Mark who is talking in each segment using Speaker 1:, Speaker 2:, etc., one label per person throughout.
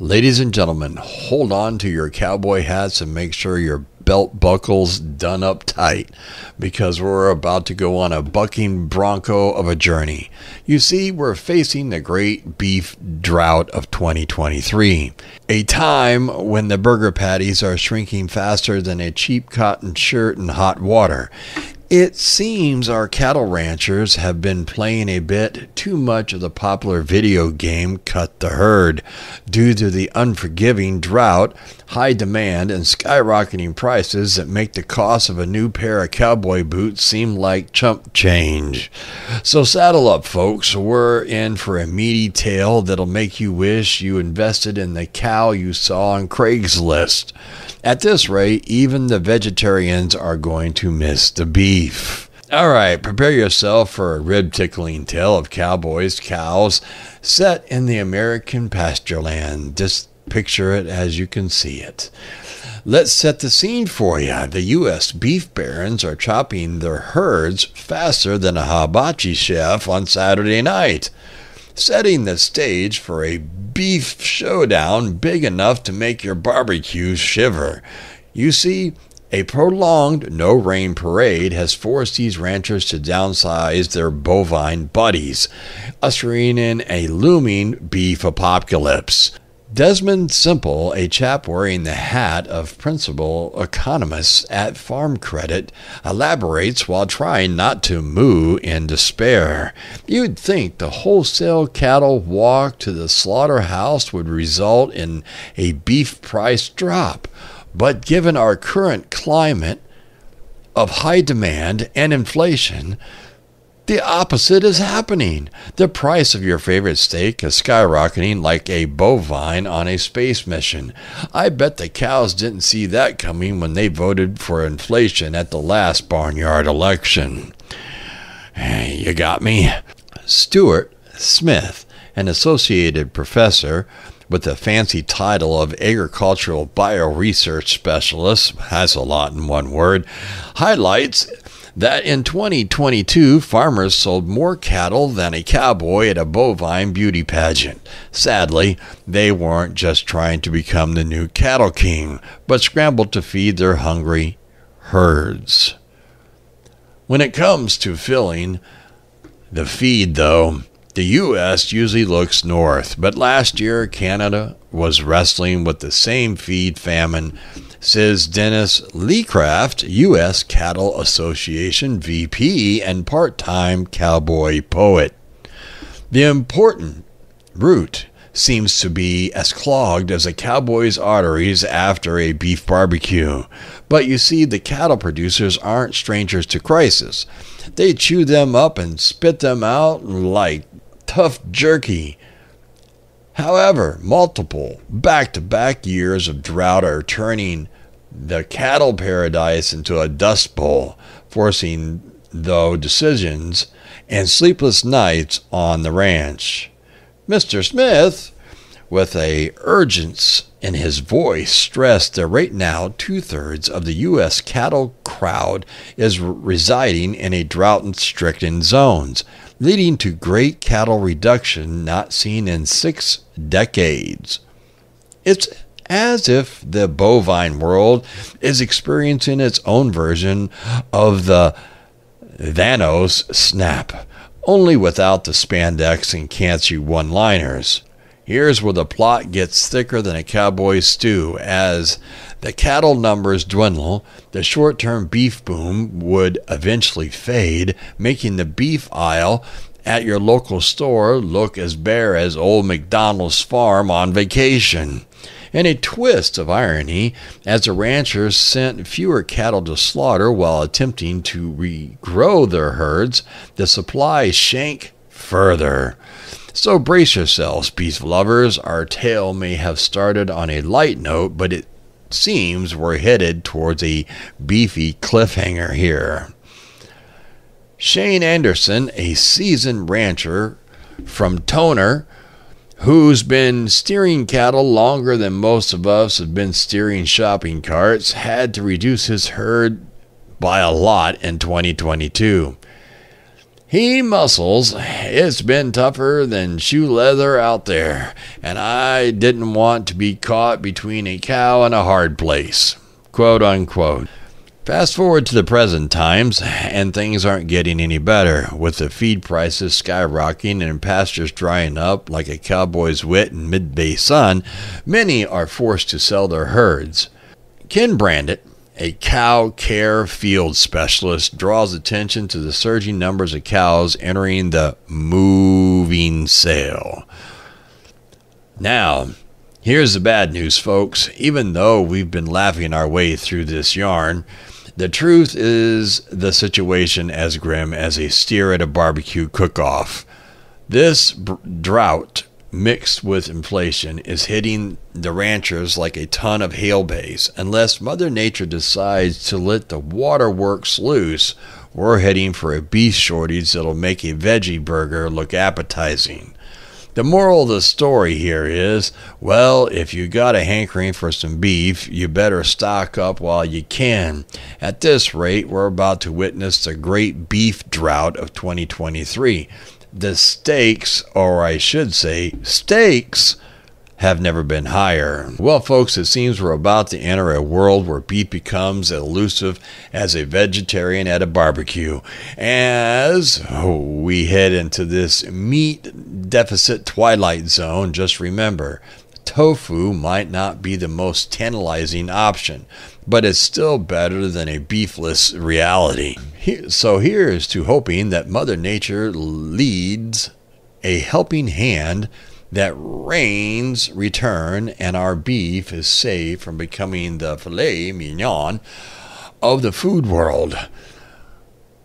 Speaker 1: Ladies and gentlemen, hold on to your cowboy hats and make sure your belt buckles done up tight because we're about to go on a bucking bronco of a journey. You see, we're facing the great beef drought of 2023, a time when the burger patties are shrinking faster than a cheap cotton shirt in hot water. It seems our cattle ranchers have been playing a bit too much of the popular video game Cut the Herd due to the unforgiving drought, high demand, and skyrocketing prices that make the cost of a new pair of cowboy boots seem like chump change. So saddle up, folks. We're in for a meaty tale that'll make you wish you invested in the cow you saw on Craigslist. At this rate, even the vegetarians are going to miss the beef. All right, prepare yourself for a rib tickling tale of cowboys, cows, set in the American pasture land. Just picture it as you can see it. Let's set the scene for you. The U.S. beef barons are chopping their herds faster than a hibachi chef on Saturday night, setting the stage for a beef showdown big enough to make your barbecue shiver. You see, a prolonged no rain parade has forced these ranchers to downsize their bovine buddies, ushering in a looming beef apocalypse. Desmond Simple, a chap wearing the hat of principal economist at Farm Credit, elaborates while trying not to moo in despair. You'd think the wholesale cattle walk to the slaughterhouse would result in a beef price drop, but given our current climate of high demand and inflation, the opposite is happening. The price of your favorite steak is skyrocketing like a bovine on a space mission. I bet the cows didn't see that coming when they voted for inflation at the last barnyard election. You got me? Stuart Smith, an associated professor with the fancy title of agricultural bioresearch specialist, has a lot in one word, highlights that in 2022, farmers sold more cattle than a cowboy at a bovine beauty pageant. Sadly, they weren't just trying to become the new cattle king, but scrambled to feed their hungry herds. When it comes to filling the feed, though, the U.S. usually looks north, but last year Canada was wrestling with the same feed famine says Dennis Laycraft, U.S. Cattle Association VP and part time cowboy poet. The important route seems to be as clogged as a cowboy's arteries after a beef barbecue. But you see, the cattle producers aren't strangers to crisis. They chew them up and spit them out like tough jerky However, multiple back to back years of drought are turning the cattle paradise into a dust bowl, forcing, though, decisions and sleepless nights on the ranch. Mr. Smith, with a urgency in his voice, stressed that right now two thirds of the U.S. cattle crowd is residing in a drought stricken zones, leading to great cattle reduction not seen in six decades. It's as if the bovine world is experiencing its own version of the Thanos snap, only without the spandex and catchy one liners. Here's where the plot gets thicker than a cowboy stew. As the cattle numbers dwindle, the short term beef boom would eventually fade, making the beef aisle at your local store look as bare as old McDonald's farm on vacation. In a twist of irony, as the ranchers sent fewer cattle to slaughter while attempting to regrow their herds, the supply shrank further. So brace yourselves, beef lovers. Our tale may have started on a light note, but it seems we're headed towards a beefy cliffhanger here. Shane Anderson, a seasoned rancher from Toner, who's been steering cattle longer than most of us have been steering shopping carts, had to reduce his herd by a lot in 2022. He muscles, it's been tougher than shoe leather out there, and I didn't want to be caught between a cow and a hard place. Quote unquote. Fast forward to the present times, and things aren't getting any better, with the feed prices skyrocketing and pastures drying up like a cowboy's wit in midday sun. Many are forced to sell their herds. Ken Brandit, a cow care field specialist draws attention to the surging numbers of cows entering the moving sale. Now, here's the bad news, folks. Even though we've been laughing our way through this yarn, the truth is the situation as grim as a steer at a barbecue cook off. This drought mixed with inflation is hitting the ranchers like a ton of hail bays. Unless Mother Nature decides to let the waterworks loose, we're heading for a beef shortage that'll make a veggie burger look appetizing. The moral of the story here is well, if you got a hankering for some beef, you better stock up while you can. At this rate, we're about to witness the great beef drought of 2023 the stakes, or I should say, stakes, have never been higher. Well, folks, it seems we're about to enter a world where beef becomes elusive as a vegetarian at a barbecue. As we head into this meat deficit twilight zone, just remember tofu might not be the most tantalizing option, but it's still better than a beefless reality. So here's to hoping that Mother Nature leads a helping hand that rains return and our beef is saved from becoming the filet mignon of the food world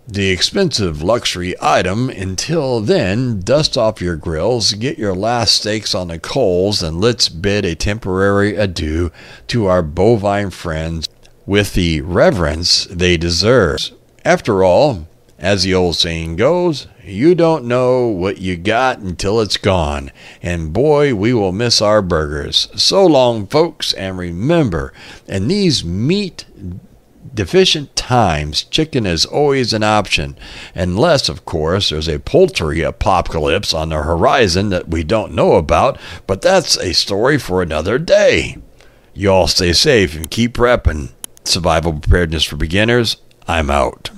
Speaker 1: the expensive luxury item. Until then, dust off your grills, get your last steaks on the coals, and let's bid a temporary adieu to our bovine friends with the reverence they deserve. After all, as the old saying goes, you don't know what you got until it's gone. And boy, we will miss our burgers. So long, folks, and remember, in these meat deficient times, chicken is always an option, unless, of course, there's a poultry apocalypse on the horizon that we don't know about, but that's a story for another day. You all stay safe and keep prepping. Survival preparedness for beginners. I'm out.